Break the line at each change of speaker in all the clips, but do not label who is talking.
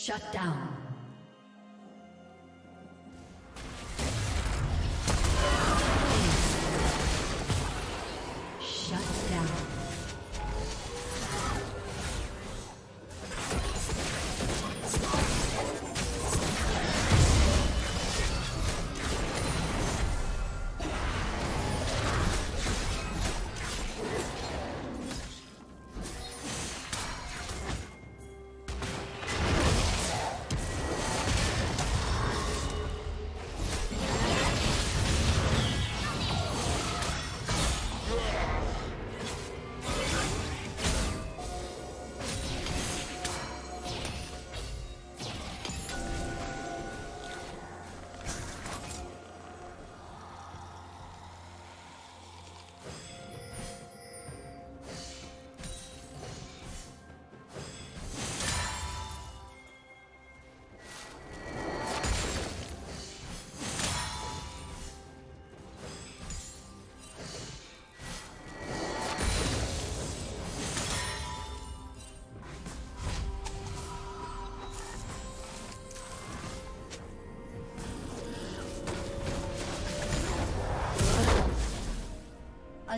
Shut down.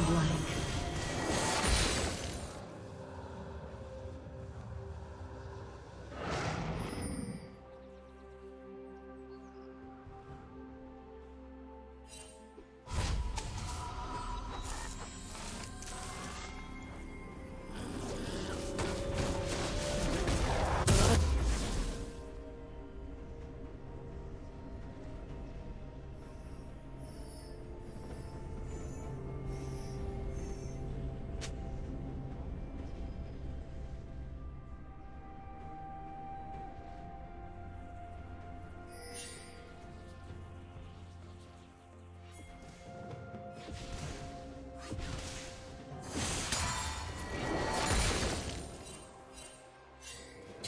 godlike.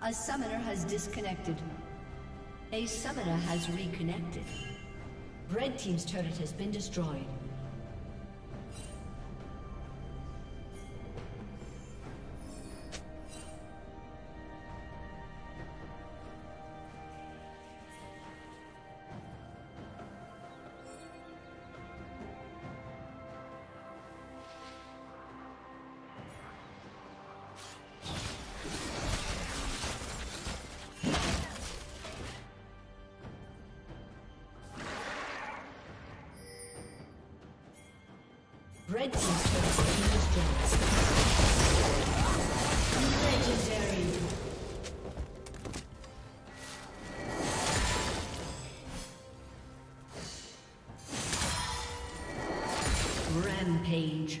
A summoner has disconnected. A summoner has reconnected. Red Team's turret has been destroyed. Rampage.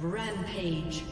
Rampage.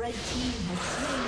Red team has slain.